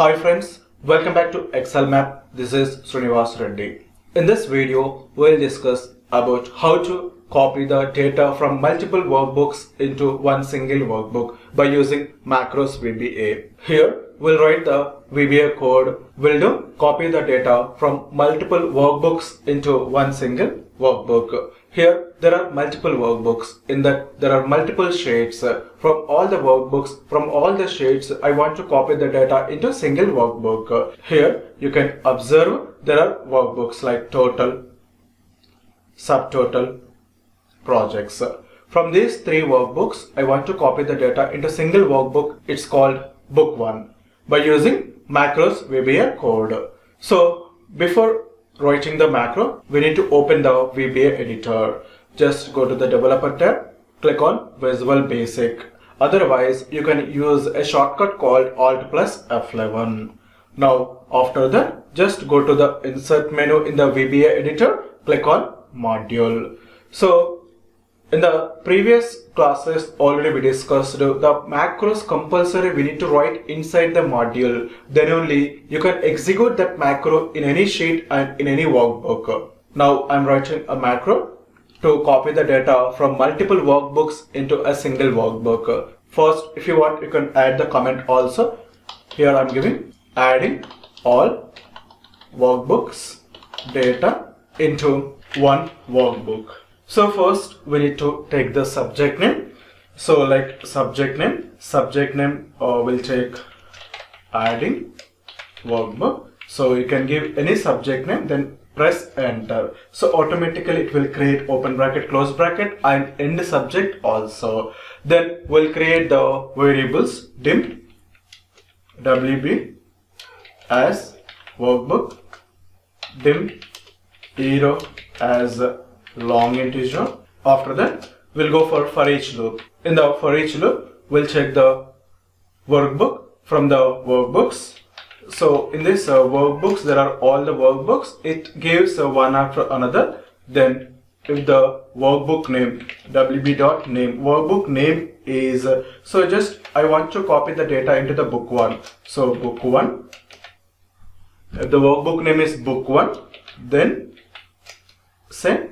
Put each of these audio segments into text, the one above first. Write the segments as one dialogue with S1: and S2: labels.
S1: Hi friends, welcome back to Excel Map. This is Srinivas Reddy. In this video, we'll discuss about how to copy the data from multiple workbooks into one single workbook by using macros VBA. Here, we'll write the VBA code. We'll do copy the data from multiple workbooks into one single workbook. Here, there are multiple workbooks. In that, there are multiple sheets. From all the workbooks, from all the sheets, I want to copy the data into a single workbook. Here, you can observe there are workbooks like total, subtotal, projects. From these three workbooks, I want to copy the data into single workbook. It's called book one by using macros VBA code. So before writing the macro, we need to open the VBA editor. Just go to the developer tab, click on Visual Basic. Otherwise, you can use a shortcut called Alt plus F11. Now, after that, just go to the insert menu in the VBA editor, click on module. So in the previous classes already we discussed the macros compulsory we need to write inside the module. Then only you can execute that macro in any sheet and in any workbook. Now I'm writing a macro to copy the data from multiple workbooks into a single workbook. First, if you want, you can add the comment also. Here I'm giving adding all workbooks data into one workbook. So first we need to take the subject name. So like subject name, subject name uh, will take adding workbook. So you can give any subject name then press enter. So automatically it will create open bracket, close bracket and end subject also. Then we'll create the variables dim wb as workbook dim hero as long integer. After that, we'll go for for each loop. In the for each loop, we'll check the workbook from the workbooks. So in this uh, workbooks, there are all the workbooks. It gives uh, one after another. Then if the workbook name wb dot name workbook name is uh, so just I want to copy the data into the book one. So book one. If the workbook name is book one, then say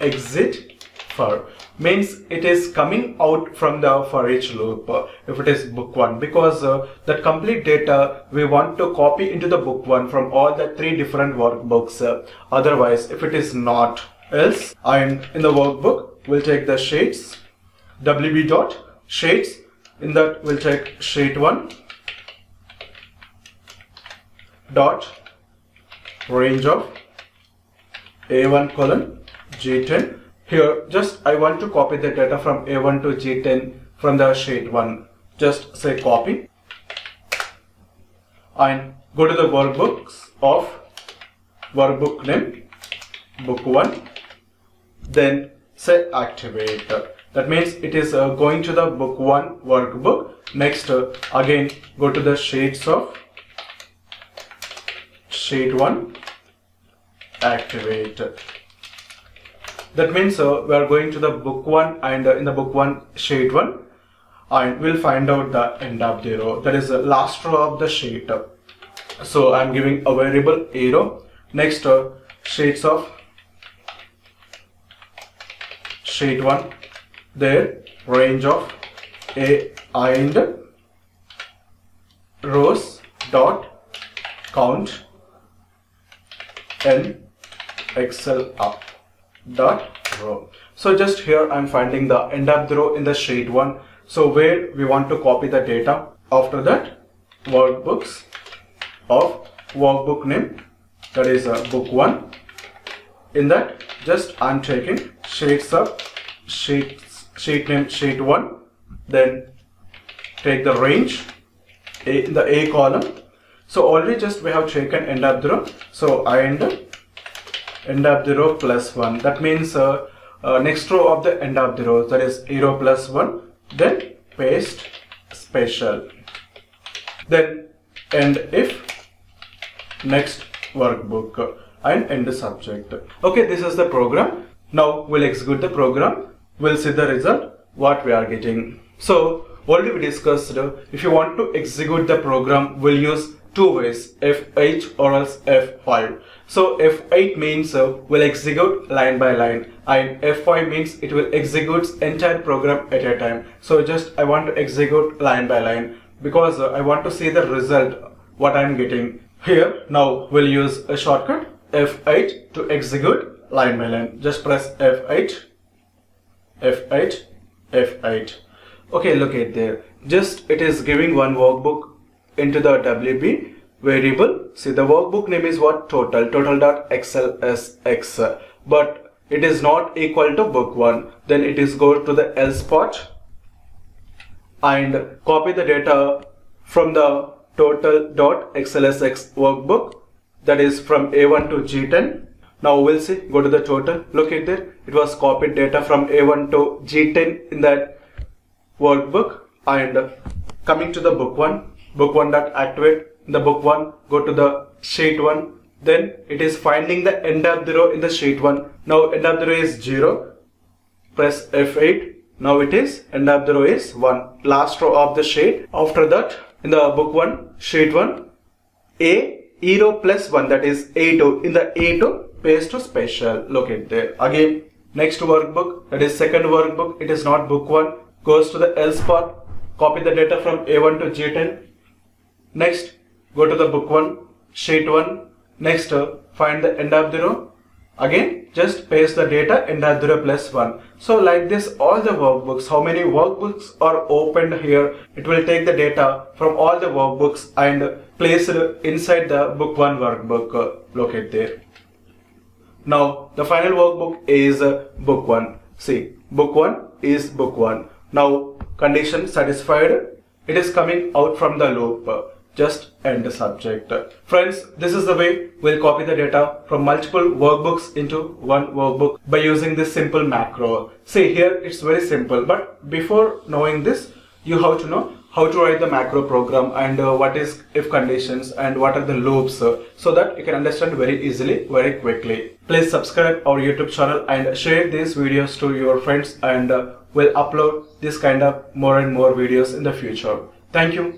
S1: exit for means it is coming out from the for each loop if it is book one because uh, that complete data we want to copy into the book one from all the three different workbooks uh, otherwise if it is not else and in the workbook we'll take the sheets wb dot sheets in that we'll take sheet one dot range of a1 colon G10. Here, just I want to copy the data from A1 to G10 from the sheet 1. Just say copy. And go to the workbooks of workbook name book 1 then say activate. That means it is uh, going to the book 1 workbook. Next uh, again go to the sheets of sheet 1 activate that means uh, we are going to the book one and uh, in the book one sheet one and we'll find out the end of the row. That is the last row of the sheet. So i'm giving a variable arrow. Next uh, sheets of sheet one there range of a and rows dot count n excel up dot row. So just here I'm finding the the row in the sheet one. So where we want to copy the data. After that workbooks of workbook name that is uh, book one. In that just I'm taking sheets of sheet sheet name sheet one. Then take the range in the A column. So already just we have taken end the row. So I end up end of the row plus 1 that means uh, uh, next row of the end of the row that is 0 plus 1 then paste special. Then end if next workbook and end subject. Okay this is the program. Now we'll execute the program. We'll see the result what we are getting. So already we discussed if you want to execute the program we'll use two ways F8 or else F5 so F8 means uh, will execute line by line and F5 means it will execute entire program at a time. So just I want to execute line by line because uh, I want to see the result what I'm getting. Here now we'll use a shortcut F8 to execute line by line. Just press F8 F8 F8 okay look at there. Just it is giving one workbook into the WB variable. See the workbook name is what? Total. Total.xlsx but it is not equal to book one. Then it is go to the else part. And copy the data from the total.xlsx workbook. That is from A1 to G10 now we'll see. Go to the total. Look at there. It was copied data from A1 to G10 in that workbook. And coming to the book one book one dot activate the book one go to the sheet one then it is finding the end of the row in the sheet one. Now end of the row is 0 press F8 now it is end of the row is 1 last row of the sheet. After that in the book 1 sheet 1 a e row plus 1 that is a2 in the a2 paste to special. Locate there. Again next workbook that is second workbook it is not book 1 goes to the else part. Copy the data from a1 to g10 next go to the book 1 sheet 1 next uh, find the end of the row Again, just paste the data end of the row plus 1. So like this, all the workbooks, how many workbooks are opened here, it will take the data from all the workbooks and place it inside the book 1 workbook, uh, locate there. Now, the final workbook is uh, book 1. See, book 1 is book 1. Now, condition satisfied, it is coming out from the loop just end the subject. Friends, this is the way we'll copy the data from multiple workbooks into one workbook by using this simple macro. See here, it's very simple, but before knowing this, you have to know how to write the macro program and uh, what is if conditions and what are the loops uh, so that you can understand very easily, very quickly. Please subscribe our YouTube channel and share these videos to your friends and uh, we'll upload this kind of more and more videos in the future. Thank you.